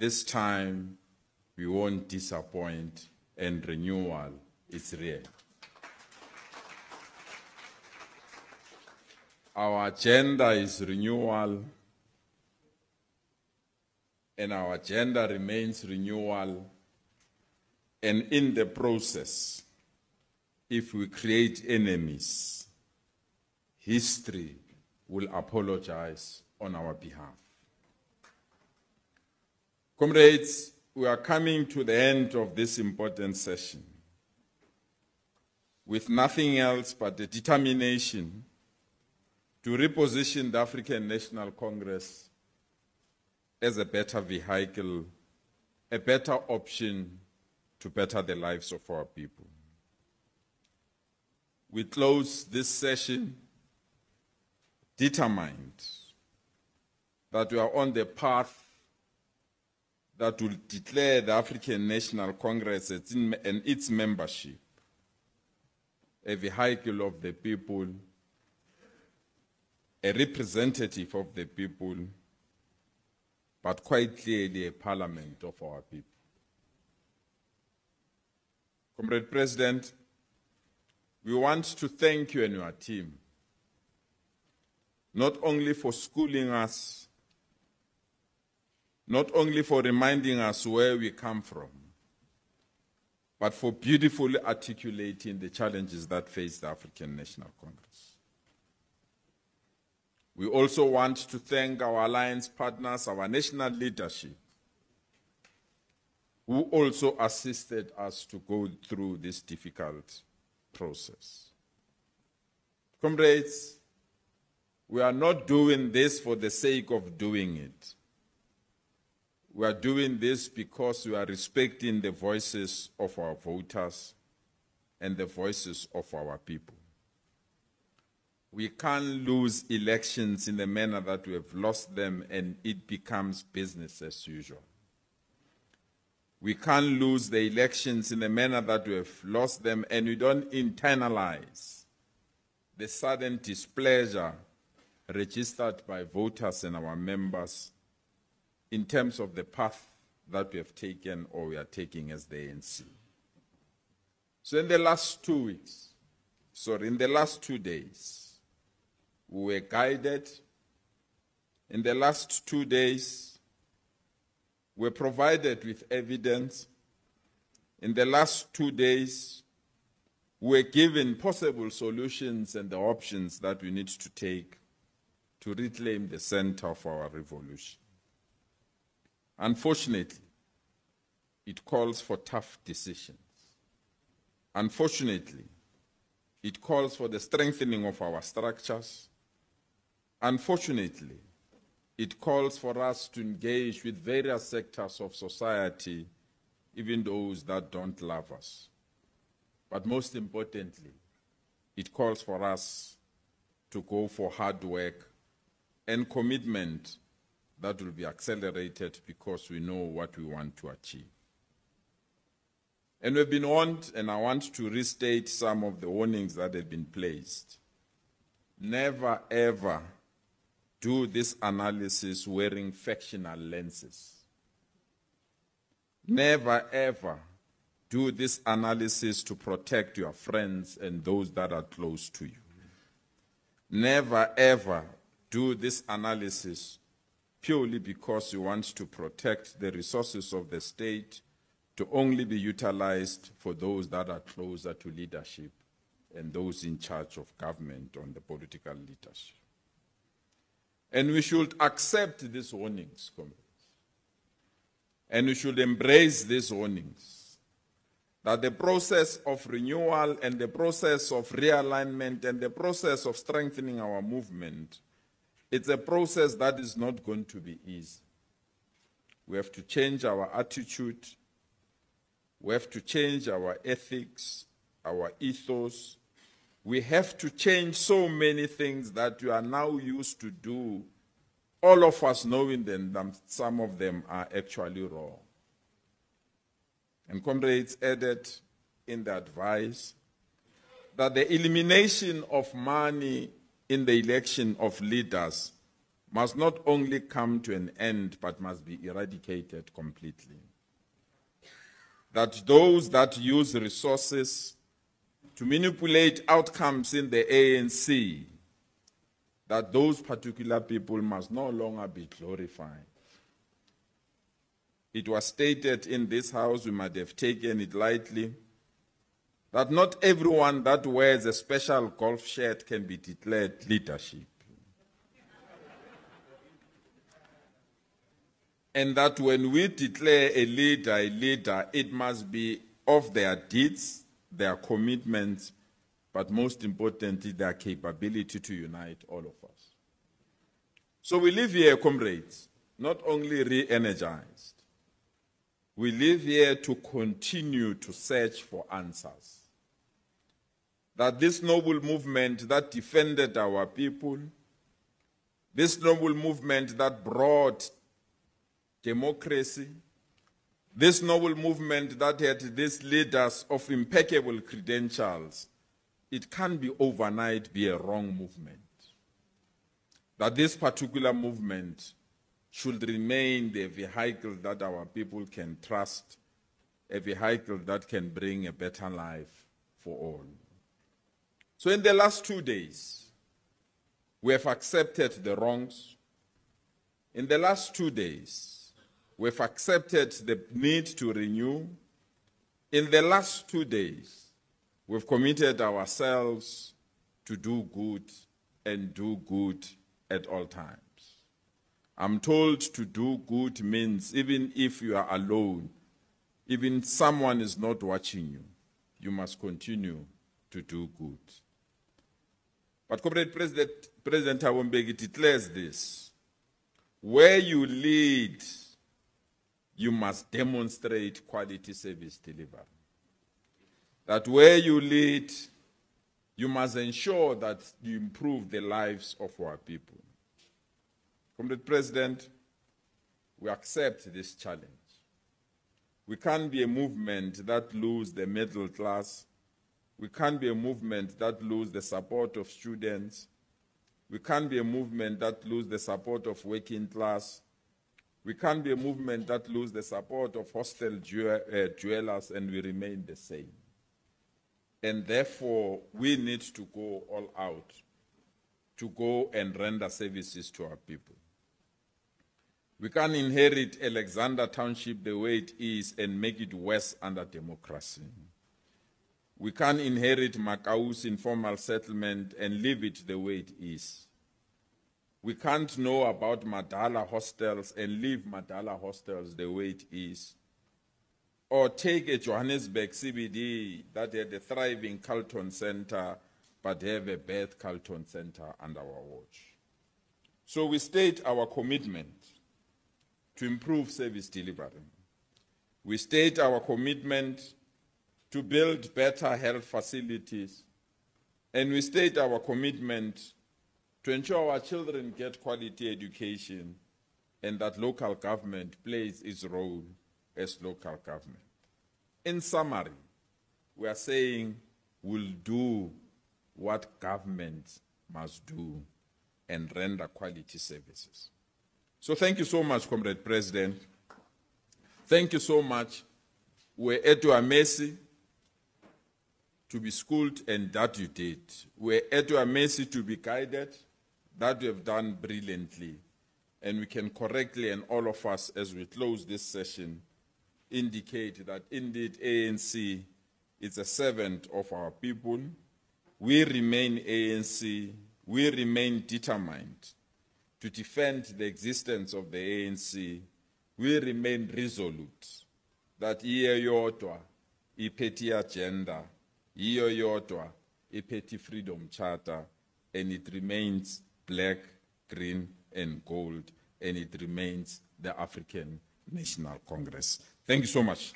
this time we won't disappoint and renewal is real. Our agenda is renewal, and our agenda remains renewal. And in the process, if we create enemies, history will apologize on our behalf. Comrades, we are coming to the end of this important session with nothing else but the determination to reposition the African National Congress as a better vehicle, a better option to better the lives of our people. We close this session determined that we are on the path that will declare the African National Congress and its membership a vehicle of the people, a representative of the people, but quite clearly a parliament of our people. Comrade President, we want to thank you and your team, not only for schooling us, not only for reminding us where we come from, but for beautifully articulating the challenges that face the African National Congress. We also want to thank our alliance partners, our national leadership, who also assisted us to go through this difficult process. Comrades, we are not doing this for the sake of doing it. We are doing this because we are respecting the voices of our voters and the voices of our people. We can't lose elections in the manner that we have lost them and it becomes business as usual. We can't lose the elections in the manner that we have lost them and we don't internalize the sudden displeasure registered by voters and our members in terms of the path that we have taken or we are taking as the ANC. So in the last two weeks, sorry, in the last two days, we were guided. In the last two days, we were provided with evidence. In the last two days, we were given possible solutions and the options that we need to take to reclaim the center of our revolution. Unfortunately, it calls for tough decisions. Unfortunately, it calls for the strengthening of our structures. Unfortunately, it calls for us to engage with various sectors of society, even those that don't love us. But most importantly, it calls for us to go for hard work and commitment that will be accelerated because we know what we want to achieve. And we've been warned, and I want to restate some of the warnings that have been placed. Never ever do this analysis wearing factional lenses. Never ever do this analysis to protect your friends and those that are close to you. Never ever do this analysis purely because you want to protect the resources of the state to only be utilized for those that are closer to leadership and those in charge of government on the political leadership. And we should accept these warnings, comrades. And we should embrace these warnings. That the process of renewal and the process of realignment and the process of strengthening our movement it's a process that is not going to be easy. We have to change our attitude. We have to change our ethics, our ethos. We have to change so many things that we are now used to do, all of us knowing that some of them are actually wrong. And comrades added in the advice that the elimination of money in the election of leaders must not only come to an end but must be eradicated completely. That those that use resources to manipulate outcomes in the ANC, that those particular people must no longer be glorified. It was stated in this house, we might have taken it lightly, that not everyone that wears a special golf shirt can be declared leadership. and that when we declare a leader a leader, it must be of their deeds, their commitments, but most importantly, their capability to unite all of us. So we live here, comrades, not only re energized, we live here to continue to search for answers. That this noble movement that defended our people, this noble movement that brought democracy, this noble movement that had these leaders of impeccable credentials, it can be overnight be a wrong movement. That this particular movement should remain the vehicle that our people can trust, a vehicle that can bring a better life for all. So in the last two days, we have accepted the wrongs. In the last two days, We've accepted the need to renew. In the last two days, we've committed ourselves to do good and do good at all times. I'm told to do good means even if you are alone, even someone is not watching you, you must continue to do good. But Corporate President, President Thabo declares this. Where you lead you must demonstrate quality service delivery. That where you lead, you must ensure that you improve the lives of our people. Comrade President, we accept this challenge. We can't be a movement that lose the middle class. We can't be a movement that lose the support of students. We can't be a movement that lose the support of working class. We can't be a movement that lose the support of hostile uh, dwellers and we remain the same. And therefore, we need to go all out to go and render services to our people. We can't inherit Alexandra Township the way it is and make it worse under democracy. We can't inherit Makause informal settlement and leave it the way it is. We can't know about Madala hostels and leave Madala hostels the way it is. Or take a Johannesburg CBD that had a thriving Carlton Center but have a bad Carlton Center under our watch. So we state our commitment to improve service delivery. We state our commitment to build better health facilities, and we state our commitment to ensure our children get quality education and that local government plays its role as local government. In summary, we are saying we'll do what government must do and render quality services. So thank you so much, Comrade President. Thank you so much. We're at your mercy to be schooled, and that you did. We're at your mercy to be guided, that we have done brilliantly. And we can correctly, and all of us, as we close this session, indicate that indeed ANC is a servant of our people. We remain ANC. We remain determined to defend the existence of the ANC. We remain resolute that iyo yodwa iphethe agenda, iyo yodwa iphethe freedom charter, and it remains black, green, and gold, and it remains the African National Congress. Thank you so much.